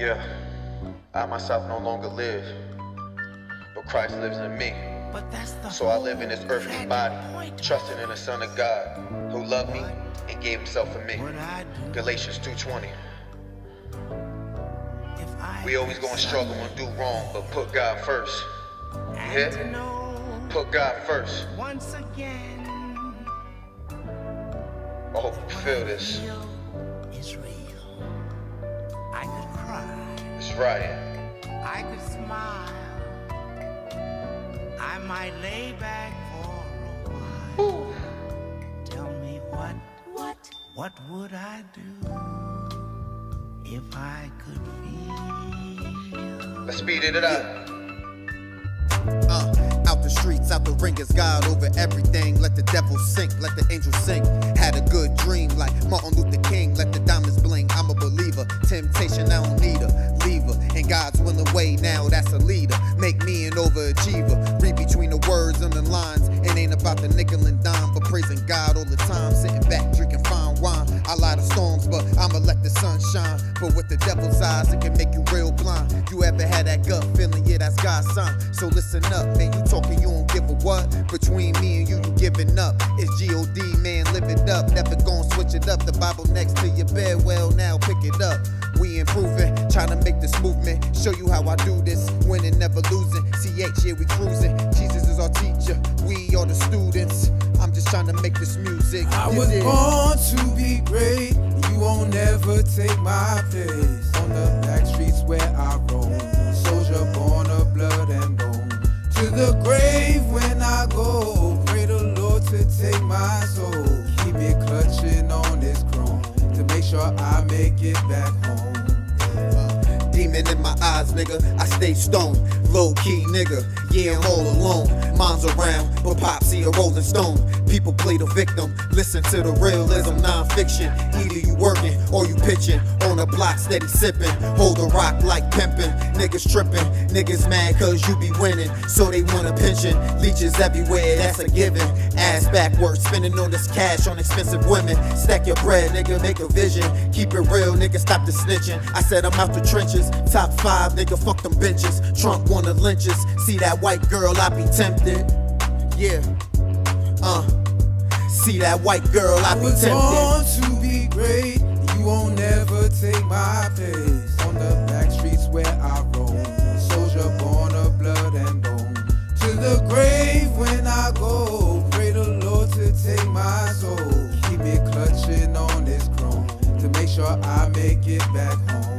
Yeah, I myself no longer live, but Christ lives in me. So I live in this earthly body, trusting in the Son of God, who loved me and gave himself for me. Galatians 2.20 We always gonna struggle and do wrong, but put God first. Hear? Put God first. Once again, I hope you feel this. Cry, It's right. I could smile. I might lay back for a while. Tell me what, what, what would I do if I could feel? Let's speed it up. Uh, out the streets, out the ring is God over everything. Let the devil sink, let the angels sing. God's will away now, that's a leader. Make me an overachiever. Read between the words and the lines. It ain't about the nickel and dime, but praising God all the time. Sitting back, drinking fine wine. I light the storms, but I'ma let the sun shine. But with the devil's eyes, it can make you real blind. You ever had that gut feeling? Yeah, that's God's sign. So listen up, man. You talking, you don't give a what. Between me and you, you giving up. It's G-O-D, man. Live it up. Never gonna switch it up. The Bible next to your bed. Well, now pick it up. We improving, trying to make this movement. Show you how I do this. Winning, never losing. CH, yeah, we cruising. Jesus is our teacher. We are the students. I'm just trying to make this music. I This was is- born to be great. You won't never take my place. On the back streets where I roam. Soldier born of blood and bone. To the grave when I go. Pray the Lord to take my soul. Keep it clutching on this chrome. To make sure I make it back home. In my eyes, nigga. I stay stoned. Low key, nigga. Yeah, I'm all alone. Mom's around, but Pop see a rolling stone. People play the victim. Listen to the realism, non-fiction. Either you working or you pitching. On the block, steady sipping. Hold a rock like pimping. Niggas tripping. Niggas mad cause you be winning. So they want a pension. Leeches everywhere, that's a given. Ass backwards, spending all this cash on expensive women. Stack your bread, nigga, make a vision. Keep it real, nigga, stop the snitching. I said I'm out the trenches. Top five, nigga, fuck them benches. Trump wanna lynches. See that white girl, I be tempted. Yeah. Uh. See that white girl, I I be tempted. born to be great. You won't never take my place. On the back streets where I roam. Soldier born of blood and bone. To the grave when I go. Pray the Lord to take my soul. Keep it clutching on this chrome. To make sure I make it back home.